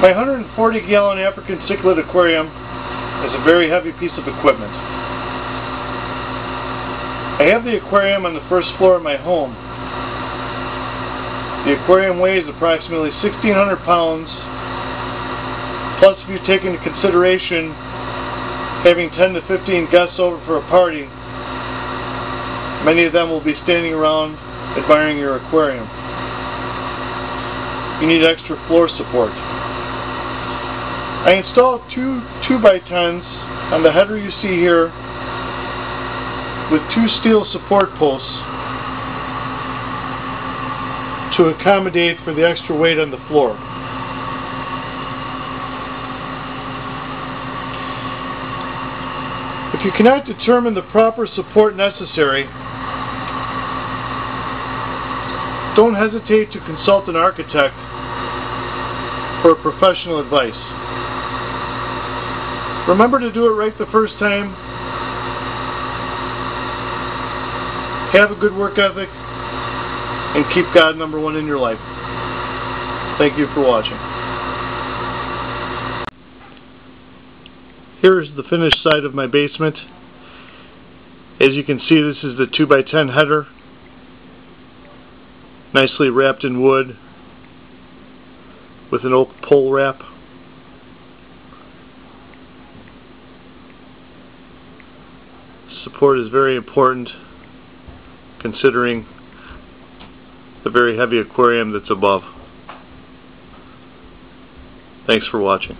My 140 gallon African cichlid aquarium is a very heavy piece of equipment. I have the aquarium on the first floor of my home. The aquarium weighs approximately 1,600 pounds, plus if you take into consideration having 10 to 15 guests over for a party, many of them will be standing around admiring your aquarium. You need extra floor support. I installed two 2x10s on the header you see here with two steel support posts to accommodate for the extra weight on the floor. If you cannot determine the proper support necessary, don't hesitate to consult an architect for professional advice. Remember to do it right the first time. Have a good work ethic and keep God number one in your life. Thank you for watching. Here is the finished side of my basement. As you can see this is the 2x10 header nicely wrapped in wood with an oak pole wrap. Support is very important considering the very heavy aquarium that's above. Thanks for watching.